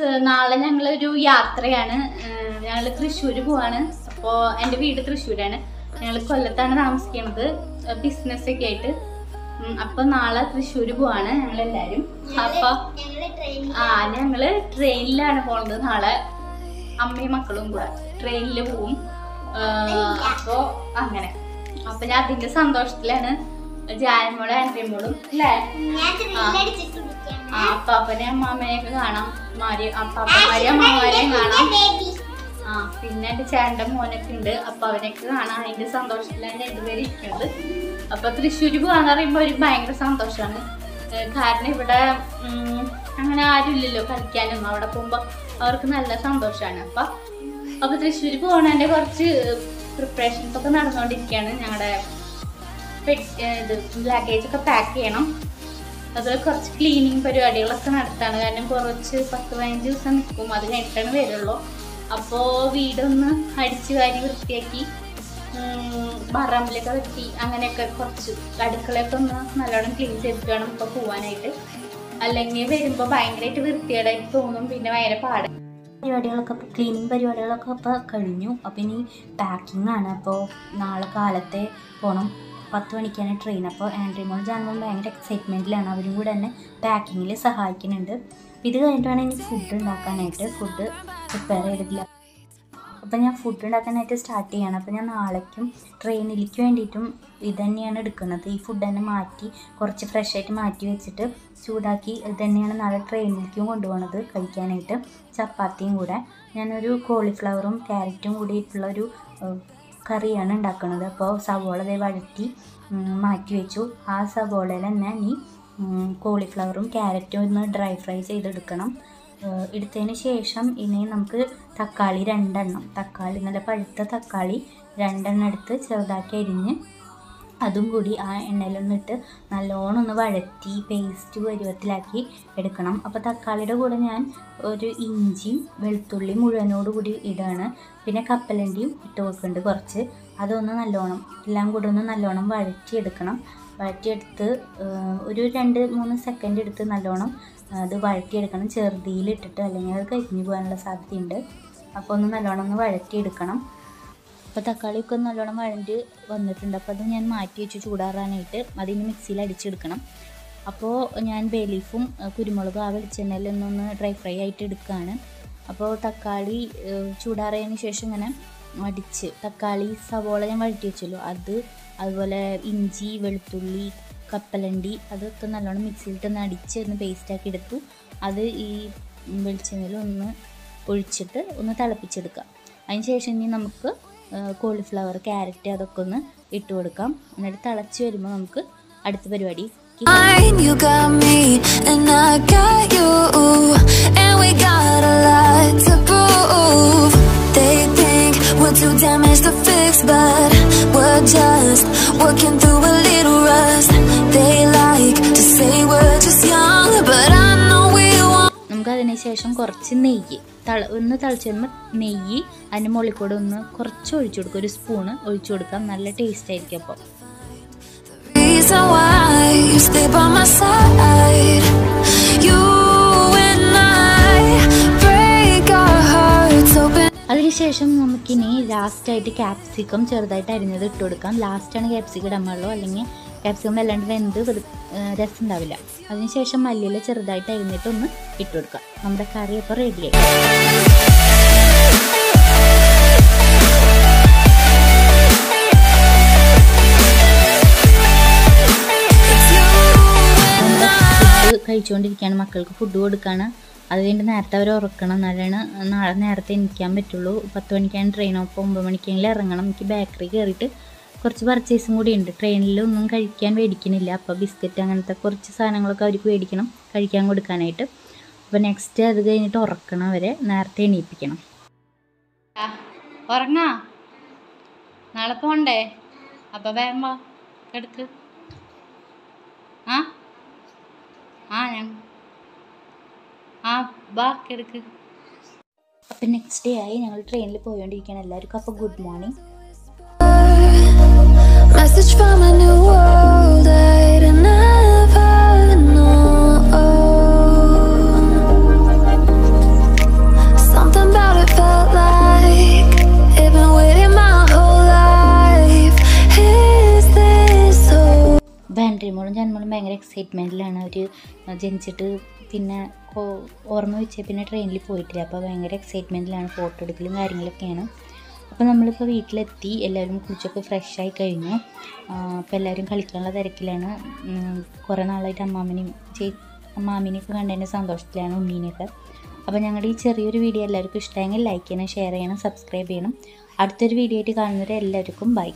നാളെ ഞങ്ങളൊരു യാത്രയാണ്. ഞങ്ങൾ തൃശ്ശൂർ പോവാണ്. അപ്പോൾ എന്റെ വീട് തൃശ്ശൂരാണ്. ഞങ്ങൾ കൊല്ലത്താണ് താമസിക്കുന്നത് ബിസിനസ് ഒക്കെ ആയിട്ട്. അപ്പൊ നാളെ തൃശ്ശൂർ പോവാണ് ഞങ്ങളെല്ലാരും. അപ്പൊ ഞങ്ങൾ ട്രെയിനിൽ ആ ഞങ്ങൾ ട്രെയിനിലാണ് പോണത് നാളെ. അമ്മയും മക്കളും കൂടെ ട്രെയിനിൽ പോവും. അപ്പോ അപ്പൊ അങ്ങനെ. അപ്പൊ ഞാൻ അതിന്റെ സന്തോഷത്തിലാണ്. ജാനമോളും ആൻഡ്രിയമോളും അല്ലേ അപ്പാപ്പനെ അമ്മാമ്മനെയൊക്കെ കാണാം. മാരി അപ്പാപ്പന്മാരെയും അമ്മമാരെയും കാണാം. ആ പിന്നെ എന്റെ ചേട്ടന്റെ മോനൊക്കെ ഉണ്ട്. അപ്പൊ അവനൊക്കെ കാണാൻ അതിന്റെ സന്തോഷത്തിലാണ് രണ്ടുപേരും ഇരിക്കുന്നത്. അപ്പൊ തൃശ്ശൂര് പോകാന്ന് പറയുമ്പോ ഒരു ഭയങ്കര സന്തോഷമാണ് കാരണം ഇവിടെ അങ്ങനെ ആരും കളിക്കാനും. അവിടെ പോകുമ്പോ അവർക്ക് നല്ല സന്തോഷമാണ് അപ്പൊ അപ്പൊ തൃശ്ശൂര് പോകണതിന്റെ കുറച്ച് പ്രിപ്പറേഷൻസ് ഒക്കെ നടന്നുകൊണ്ടിരിക്കുകയാണ് ഞങ്ങളുടെ ഇത് ലഗേജ് ഒക്കെ പാക്ക് ചെയ്യണം. അതുപോലെ കുറച്ച് ക്ലീനിങ് പരിപാടികളൊക്കെ നടത്താണ്. കാരണം കുറച്ച് പത്ത് പതിനഞ്ച് ദിവസം നിൽക്കും അത് കഴിഞ്ഞിട്ടാണ് വരുള്ളൂ. അപ്പോൾ വീടൊന്ന് അടിച്ചു വാരി വൃത്തിയാക്കി ബറാമ്പിലൊക്കെ വെട്ടി അങ്ങനെയൊക്കെ കുറച്ച് അടുക്കളയൊക്കെ ഒന്ന് നല്ലോണം ക്ലീൻ ചെയ്തിട്ട് വേണം ഇപ്പോൾ പോവാനായിട്ട്. അല്ലെങ്കിൽ വരുമ്പോൾ ഭയങ്കരമായിട്ട് വൃത്തികേടായിട്ട് തോന്നും. പിന്നെ ഭയങ്കര പാടാണ് പരിപാടികളൊക്കെ ക്ലീനിങ് പരിപാടികളൊക്കെ അപ്പോൾ കഴിഞ്ഞു. അപ്പോൾ ഇനി പാക്കിംഗ് ആണ്. അപ്പോൾ നാളെ കാലത്തെ പോകണം പത്ത് മണിക്കാണ് ട്രെയിൻ അപ്പോൾ ആൻഡ്രിമോൾ ജാൻമോൾ ഭയങ്കര എക്സൈറ്റ്മെന്റിലാണ് അവരും കൂടെ എന്നെ പാക്കിങ്ങിൽ സഹായിക്കുന്നുണ്ട്. ഇത് കഴിഞ്ഞിട്ട് ഇനി ഫുഡ് ഉണ്ടാക്കാനായിട്ട്. ഫുഡ് പ്രിപ്പയർ ചെയ്തിട്ടില്ല. അപ്പം ഞാൻ ഫുഡ് ഉണ്ടാക്കാനായിട്ട് സ്റ്റാർട്ട് ചെയ്യണം. അപ്പോൾ ഞാൻ നാളേക്കും ട്രെയിനിലേക്ക് വേണ്ടിയിട്ടും ഇത് തന്നെയാണ് എടുക്കുന്നത്. ഈ ഫുഡ് തന്നെ മാറ്റി കുറച്ച് ഫ്രഷ് ആയിട്ട് മാറ്റി വെച്ചിട്ട് ചൂടാക്കി ഇത് തന്നെയാണ് നാളെ ട്രെയിനിലേക്കും കൊണ്ടുപോകുന്നത് കഴിക്കാനായിട്ട്. ചപ്പാത്തിയും കൂടെ. ഞാനൊരു കോളിഫ്ലവറും ക്യാരറ്റും കൂടിയിട്ടുള്ള ഒരു ഏഹ്, കറിയാണ് ഉണ്ടാക്കുന്നത്. അപ്പോൾ സവോള ദേ വഴറ്റി മാറ്റി വെച്ചു. ആ സവോളയിൽ തന്നെ ഇനി കോളിഫ്ലവറും ക്യാരറ്റും ഒന്ന് ഡ്രൈ ഫ്രൈ ചെയ്തെടുക്കണം. എടുത്തതിന് ശേഷം ഇനി നമുക്ക് തക്കാളി രണ്ടെണ്ണം. തക്കാളി നല്ല പഴുത്ത തക്കാളി രണ്ടെണ്ണം എടുത്ത് ചെറുതാക്കി അരിഞ്ഞ് അതും കൂടി ആ എണ്ണയിലൊന്നിട്ട് നല്ലോണം ഒന്ന് വഴറ്റി പേസ്റ്റ് പരുവത്തിലാക്കി എടുക്കണം. അപ്പോൾ തക്കാളിയുടെ കൂടെ ഞാൻ ഒരു ഇഞ്ചിയും വെളുത്തുള്ളി മുഴുവനോട് കൂടി ഇടുകയാണ് പിന്നെ കപ്പലണ്ടിയും ഇട്ട് വെക്കുന്നുണ്ട് കുറച്ച്. അതൊന്ന് നല്ലോണം എല്ലാം കൂടെ ഒന്ന് നല്ലോണം വഴറ്റിയെടുക്കണം വഴറ്റിയെടുത്ത് ഒരു രണ്ട് മൂന്ന് സെക്കൻഡ് എടുത്ത് നല്ലോണം അത് വഴറ്റിയെടുക്കണം. ചെറുതിയിലിട്ടിട്ട് അല്ലെങ്കിൽ അത് കരിഞ്ഞു പോകാനുള്ള സാധ്യതയുണ്ട്. അപ്പോൾ ഒന്ന് നല്ലോണം ഒന്ന് വഴറ്റിയെടുക്കണം. അപ്പോൾ തക്കാളിയൊക്കെ നല്ലോണം വഴണ്ട് വന്നിട്ടുണ്ട്. അപ്പോൾ അത് ഞാൻ മാറ്റി വെച്ച് ചൂടാറാനായിട്ട് അതിന് മിക്സിയിൽ അടിച്ചെടുക്കണം. അപ്പോൾ ഞാൻ ബേലീഫും കുരുമുളകും ആ വെളിച്ചെണ്ണയിൽ നിന്നൊന്ന് ഡ്രൈ ഫ്രൈ ആയിട്ട് എടുക്കുകയാണ് അപ്പോൾ തക്കാളി ചൂടാറിയതിന് ശേഷം ഇങ്ങനെ അടിച്ച് തക്കാളി സവോള ഞാൻ വഴറ്റി വെച്ചല്ലോ. അത് അതുപോലെ ഇഞ്ചി വെളുത്തുള്ളി കപ്പലണ്ടി അതൊക്കെ നല്ലോണം മിക്സിയിലിട്ടൊന്ന് അടിച്ച് ഒന്ന് പേസ്റ്റാക്കി എടുത്തു അത് ഈ വെളിച്ചെണ്ണയിൽ ഒന്ന് ഒഴിച്ചിട്ട് ഒന്ന് തിളപ്പിച്ചെടുക്കാം. അതിന് ശേഷം ഇനി നമുക്ക് കോളിഫ്ലവർ ക്യാരറ്റ് അതൊക്കെ ഒന്ന് ഇട്ട് കൊടുക്കാം എന്നിട്ട് തിളച്ച് വരുമ്പോൾ നമുക്ക് അടുത്ത പരിപാടി just working through a little rust. They like to say അതിന് ശേഷം കുറച്ച് നെയ്യ്. തള ഒന്ന് തിളച്ച് വരുമ്പോൾ നെയ്യ് അതിന്റെ മുകളിൽ കൂടെ ഒന്ന് കുറച്ച് ഒഴിച്ചു കൊടുക്കുക. ഒരു സ്പൂണ് ഒഴിച്ചു കൊടുക്കാം നല്ല ടേസ്റ്റ് ആയിരിക്കും അപ്പോൾ reason why you stay by my side. You and I break our hearts open. അതിനുശേഷം നമുക്കിനി ലാസ്റ്റായിട്ട് ക്യാപ്സിക്കം ചെറുതായിട്ട് അരിഞ്ഞത് ഇട്ട് കൊടുക്കാം. ലാസ്റ്റാണ് ക്യാപ്സിക്കം ഇടാൻ പാടുള്ളൂ. അല്ലെങ്കിൽ ക്യാപ്സിക്കം വല്ലാണ്ട് വെന്ത് രസം ഉണ്ടാവില്ല അതിനുശേഷം മല്ലിയില ചെറുതായിട്ട് അരിഞ്ഞിട്ട് ഒന്ന് ഇട്ട് കൊടുക്കുക. നമ്മുടെ കറി ഇപ്പോൾ റെഡിയായി കഴിച്ചുകൊണ്ടിരിക്കുകയാണ്. മക്കൾക്ക് ഫുഡ് കൊടുക്കുകയാണ് അത് കഴിഞ്ഞ് നേരത്തെ അവർ ഉറക്കണം. എന്നാലാണ് നാളെ നേരത്തെ എണീക്കാൻ പറ്റുള്ളൂ. പത്ത് മണിക്കാണ് ട്രെയിൻ അപ്പോൾ ഒമ്പത് മണിക്കെങ്കിലും ഇറങ്ങണം. എനിക്ക് ബേക്കറി കയറിയിട്ട് കുറച്ച് പർച്ചേസും കൂടി ഉണ്ട് ട്രെയിനിൽ ഒന്നും കഴിക്കാൻ മേടിക്കണില്ല. അപ്പോൾ ബിസ്ക്കറ്റ് അങ്ങനത്തെ കുറച്ച് സാധനങ്ങളൊക്കെ അവർക്ക് മേടിക്കണം കഴിക്കാൻ കൊടുക്കാനായിട്ട്. അപ്പോൾ നെക്സ്റ്റ് അത് കഴിഞ്ഞിട്ട് ഉറക്കണം അവരെ നേരത്തെ എണീപ്പിക്കണം. ഉറങ്ങാ? നാളെ പോണ്ടേ? അപ്പോൾ വേഗം വാ എടുക്ക് ആ? ആ ഞാൻ ആ ബാ കിടക്ക്. അപ്പം നെക്സ്റ്റ് ഡേ ആയി ഞങ്ങൾ ട്രെയിനിൽ പോയോണ്ടിരിക്കുകയാണ് എല്ലാവർക്കും. അപ്പോൾ good morning new world Something about it felt like my whole life. Is this so? എക്സൈറ്റ്മെന്റിലാണ് അവർ ജനിച്ചിട്ട് പിന്നെ ഓർമ്മ വെച്ച് പിന്നെ ട്രെയിനിൽ പോയിട്ടില്ല അപ്പോൾ ഭയങ്കര എക്സൈറ്റ്മെന്റിലാണ് ഫോട്ടോ എടുക്കലും കാര്യങ്ങളൊക്കെയാണ് അപ്പോൾ നമ്മളിപ്പോൾ വീട്ടിലെത്തി എല്ലാവരും കുളിച്ചൊക്കെ ഫ്രഷായി കഴിഞ്ഞു. അപ്പോൾ എല്ലാവരും കളിക്കാനുള്ള തിരക്കിലാണ്. കുറേ നാളായിട്ട് അമ്മാമ്മനെയും ചേ അമ്മാമിനെയൊക്കെ കണ്ടതിന്റെ സന്തോഷത്തിലാണ് ഉമ്മീനെയൊക്കെ. അപ്പോൾ ഞങ്ങളുടെ ഈ ചെറിയൊരു വീഡിയോ എല്ലാവർക്കും ഇഷ്ടമായെങ്കിൽ ലൈക്ക് ചെയ്യണം ഷെയർ ചെയ്യണം സബ്സ്ക്രൈബ് ചെയ്യണം. അടുത്തൊരു വീഡിയോ ആയിട്ട് കാണുന്നവരെ എല്ലാവർക്കും ബൈ